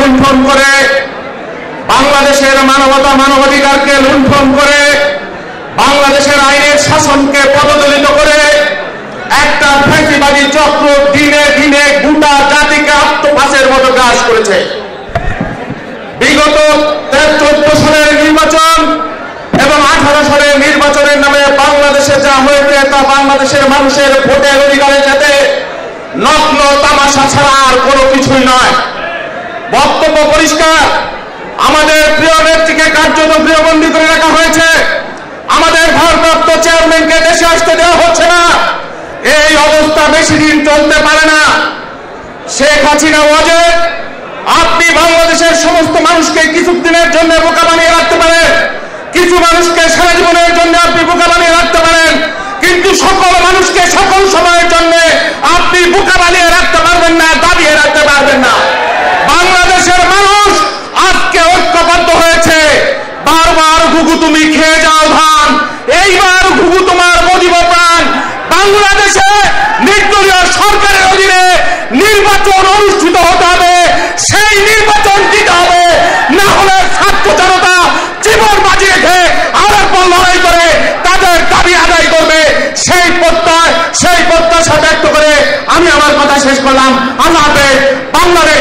লুণ্ঠন করে, বাংলাদেশের মানবতা মানবাধিকারকে লুণ্ঠন করে, বাংলাদেশের আইনের শাসনকে পদদলিত করে একটা ফ্যাঁসিবাদী চক্র দিনে দিনে গোটা জাতিকে আত্মপাসের মতো কাজ করেছে। বিগত চোদ্দ সালের নির্বাচন এবং আঠারো সালের নির্বাচনের নামে বাংলাদেশে যা হয়েছে তা বাংলাদেশের মানুষের ভোটের অধিকারের সাথে নগ্ন তামাশা পরিষ্কার। আমাদের প্রিয় নেত্রীকে কার্যত গৃহবন্দী করে রাখা হয়েছে। আমাদের ভারপ্রাপ্ত চেয়ারম্যানকে দেশে আসতে দেওয়া হচ্ছে না। এই অবস্থা বেশি দিন চলতে পারে না। শেখ হাসিনা ওয়াজেদ, আপনি বাংলাদেশের সমস্ত মানুষকে কিছু দিনের জন্য বোকা অনুষ্ঠিত হতে হবে, সেই নির্বাচন দিতে হবে। না হলে ছাত্র জনতা জীবন বাজি রেখে আরও লড়াই করে তাদের দাবি আদায় করবে। সেই প্রত্যয়, সেই প্রত্যাশা ব্যক্ত করে আমি আমার কথা শেষ করলাম। আল্লাহ হাফেজ। বাংলাদেশ